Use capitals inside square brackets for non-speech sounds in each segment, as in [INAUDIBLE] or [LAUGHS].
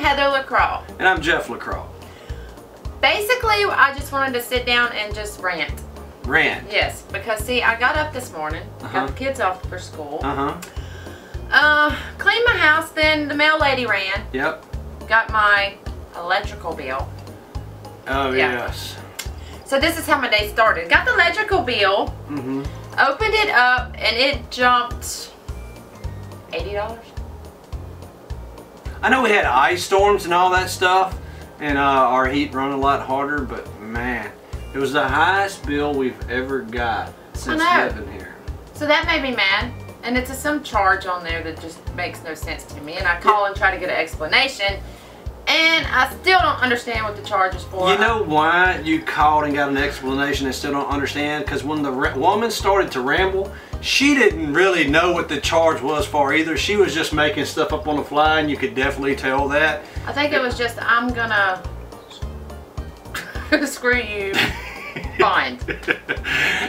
Heather LaCroix. And I'm Jeff LaCroix. Basically, I just wanted to sit down and just rant. Rant. Yes, because see, I got up this morning, Uh-huh. got the kids off for school, Uh-huh. uh, cleaned my house, then the mail lady ran, Yep. got my electrical bill. Oh, Yeah. yes. So this is how my day started. Got the electrical bill, Mm-hmm. opened it up, and it jumped $80. I know we had ice storms and all that stuff, and uh, our heat run a lot harder, but man, it was the highest bill we've ever got since living here. So that made me mad. And it's a, some charge on there that just makes no sense to me. And I call and try to get an explanation. And I still don't understand what the charge is for. You know why you called and got an explanation and still don't understand? Because when the woman started to ramble, she didn't really know what the charge was for either. She was just making stuff up on the fly, and you could definitely tell that. I think it was just, I'm gonna [LAUGHS] screw you, [LAUGHS] fine.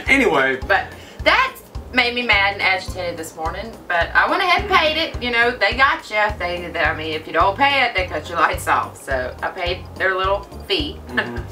anyway, But that made me mad and agitated this morning. But I went ahead and paid it. You know, they got you. They, they, I mean, if you don't pay it, they cut your lights off. So I paid their little fee. Mhm.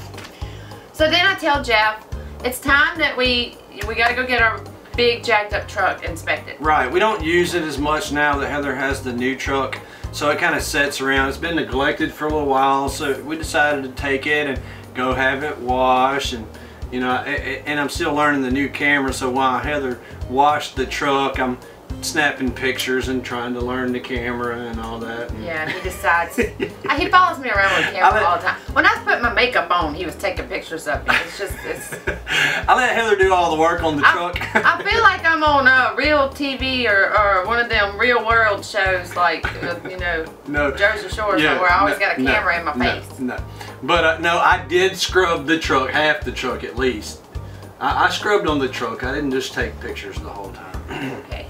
[LAUGHS] so then I tell Jeff, it's time that we we gotta go get our big jacked up truck inspected. right, we don't use it as much now that Heather has the new truck, so it kind of sits around. It's been neglected for a little while, so we decided to take it and go have it washed and you know, and I'm still learning the new camera, so while Heather washed the truck, I'm snapping pictures and trying to learn the camera and all that. And- Yeah, he [LAUGHS] decides. [LAUGHS] uh, he follows me around with camera let- all the time. When I put my makeup on, he was taking pictures of me. It's just, it's. [LAUGHS] I let Heather do all the work on the I, truck. I feel like I'm on a real TV or, or one of them real world shows like, uh, you know, no, Jersey Shore, Yeah, where I always no, got a no, camera in my no, face. No, but uh, no, I did scrub the truck, half the truck at least. I, I scrubbed on the truck. I didn't just take pictures the whole time. [CLEARS THROAT] Okay.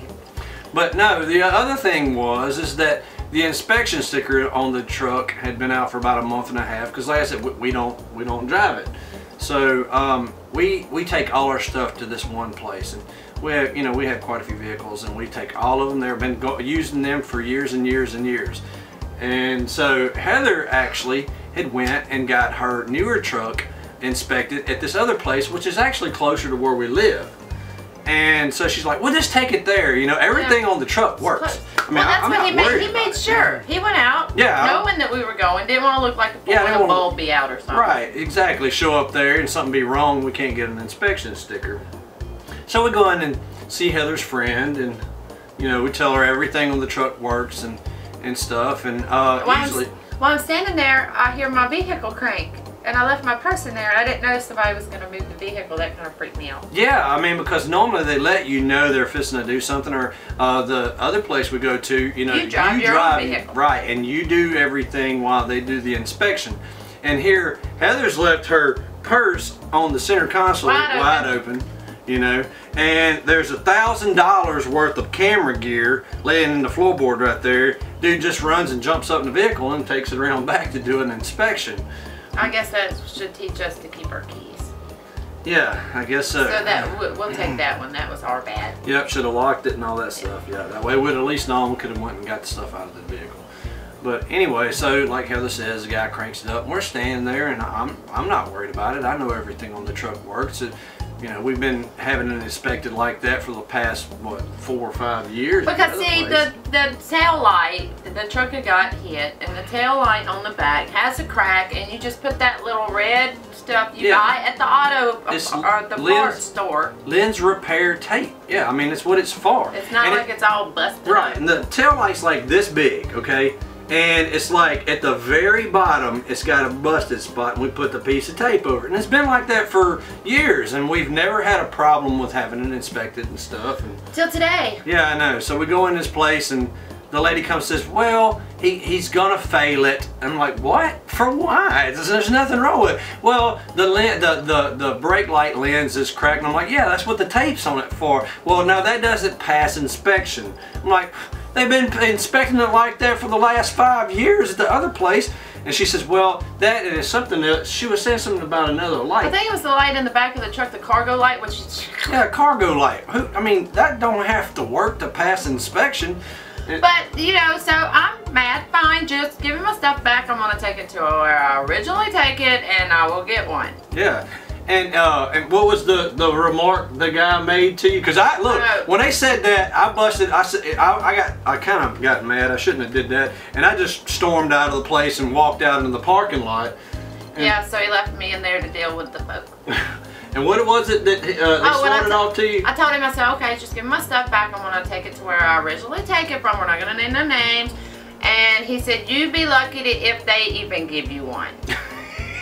But no, the other thing was is that the inspection sticker on the truck had been out for about a month and a half because, like I said, we, don't we don't drive it. So um, we we take all our stuff to this one place, and we have, you know we have quite a few vehicles, and we take all of them. They've been using them for years and years and years. And so Heather actually had went and got her newer truck inspected at this other place, which is actually closer to where we live. And so she's like, "Well, just take it there. You know, everything on the truck works." I mean, well, that's I'm what he made. He made sure. He went out, Yeah, knowing that we were going. Didn't want to look like a fool Yeah, with a bulb be out or something. Right, exactly. Show up there and something be wrong, we can't get an inspection sticker. So we go in and see Heather's friend, and you know, we tell her everything on the truck works and and stuff. And uh, usually, I'm, while I'm standing there, I hear my vehicle crank, and I left my purse in there, and I didn't know somebody was going to move the vehicle. That kind of freaked me out. yeah, I mean, because normally they let you know they're fixing to do something, or uh, the other place we go to, you know, You drive your own vehicle. right, and you do everything while they do the inspection. And here, Heather's left her purse on the center console Wide wide, open. open. you know, and there's a thousand dollars worth of camera gear laying in the floorboard right there. Dude just runs and jumps up in the vehicle and takes it around back to do an inspection. I guess that should teach us to keep our keys. Yeah, I guess so. So that we- we'll take that one. That was our bad. Yep, should have locked it and all that stuff. Yeah, that way we'd at least known we could have went and got the stuff out of the vehicle. But anyway, so like Heather says, the guy cranks it up. And we're standing there, and I'm I'm not worried about it. I know everything on the truck works. It, you know, we've been having it inspected like that for the past what four or five years. Because the see, the the tail light, the truck had got hit, and the tail light on the back has a crack, and you just put that little red stuff you Yeah. buy at the auto It's uh, or the lens- parts store. lens repair tape. Yeah, I mean it's what it's for. It's not And it- like it's all busted. Right, up. and the tail light's like this big, okay? And it's like at the very bottom, it's got a busted spot, and we put the piece of tape over it. And it's been like that for years, and we've never had a problem with having it inspected and stuff. And Till today. yeah, I know. So we go in this place, and the lady comes and says, "Well, he, he's gonna fail it." I'm like, "What? For why? There's, there's nothing wrong with it." Well, the, the the the brake light lens is cracked. And I'm like, "Yeah, that's what the tape's on it for." Well, no, that doesn't pass inspection. I'm like, "They've been inspecting it like that for the last five years at the other place." And she says, "Well, that is something else." She was saying something about another light. I think it was the light in the back of the truck, the cargo light, which is. yeah, cargo light. Who? I mean, that don't have to work to pass inspection. But you know, so I'm mad. Fine, just give me my stuff back, I'm gonna take it to where I originally take it, and I will get one. Yeah. And uh, and what was the, the remark the guy made to you? Because I look when they said that, I busted. I said I, I got I kind of got mad. I shouldn't have did that, and I just stormed out of the place and walked out into the parking lot. Yeah, so he left me in there to deal with the folk. [LAUGHS] And what was it that uh, they Oh, I started off to you? I told him, I said, okay, just give me my stuff back. I'm gonna take it to where I originally take it from. We're not gonna name no names. And he said, you'd be lucky to, if they even give you one.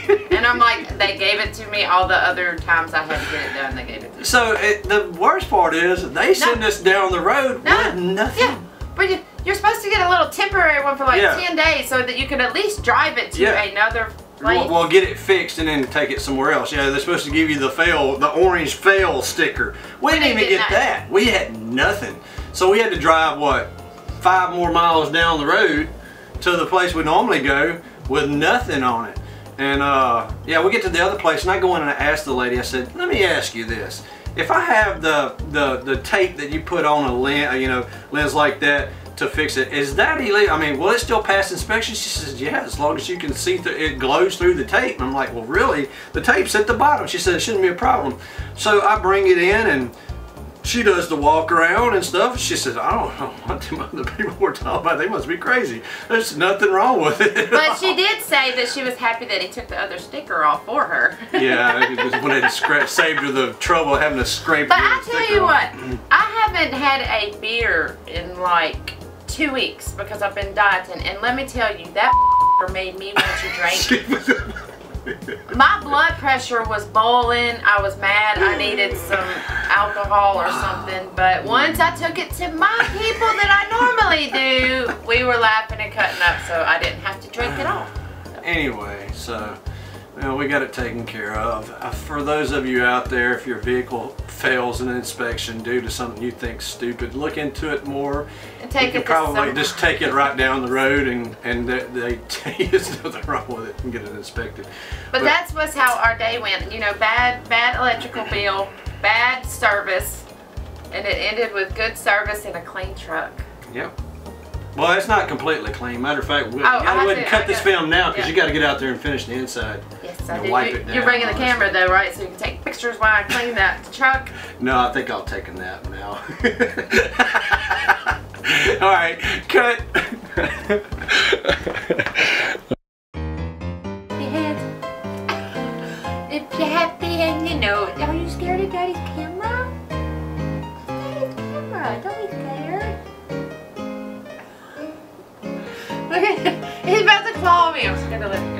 And I'm like, they gave it to me all the other times I had to get it done. They gave it to me. So it, the worst part is they send us down the road No. with nothing. Yeah, but you, you're supposed to get a little temporary one for like Yeah. 10 days so that you can at least drive it to Yeah. another place. Well, well, get it fixed and then take it somewhere else. Yeah, they're supposed to give you the fail, the orange fail sticker. We didn't even get that. We had nothing. So we had to drive what five more miles down the road to the place we normally go with nothing on it. And uh, yeah, we get to the other place and I go in and I ask the lady. I said, "Let me ask you this: If I have the the the tape that you put on a lens, you know, lens like that." To fix it, is that illegal? I mean, will it still pass inspection? She says, yeah, as long as you can see through, it glows through the tape. And I'm like, well, really? The tape's at the bottom. She said, it shouldn't be a problem. So I bring it in and she does the walk around and stuff. She says, I don't know [LAUGHS] what them other people were talking about. They must be crazy. There's nothing wrong with it. [LAUGHS] But she did say that she was happy that he took the other sticker off for her. yeah, it was when it scra- saved her the trouble of having to scrape it. But I tell you off. what, I haven't had a beer in like two weeks because I've been dieting, and let me tell you, that [LAUGHS] made me want to drink. My blood pressure was boiling. I was mad. I needed some alcohol or something. But once I took it to my people that I normally do, we were laughing and cutting up, so I didn't have to drink it all. anyway, so well, we got it taken care of. Uh, For those of you out there, if your vehicle fails an inspection due to something you think stupid, look into it more. And take you it probably just take it right down the road and and they, they tell [LAUGHS] you there's nothing wrong with it and get it inspected. But that's was how our day went. You know, bad bad electrical bill, bad service, and it ended with good service and a clean truck. Yep. Well, it's not completely clean. Matter of fact, we Oh, I gotta have go ahead and cut I this film now because yeah. you got to get out there and finish the inside. Yes, I And do. wipe You, it down, you're bringing the honestly. camera though, right? So you can take pictures while I clean that truck. No, I think I'll take a nap now. [LAUGHS] All right, cut. If you're happy and you know it. Are you scared of Daddy's camera? Daddy's camera. Don't be Look [LAUGHS] He's about to claw me. I'm scared to let him go.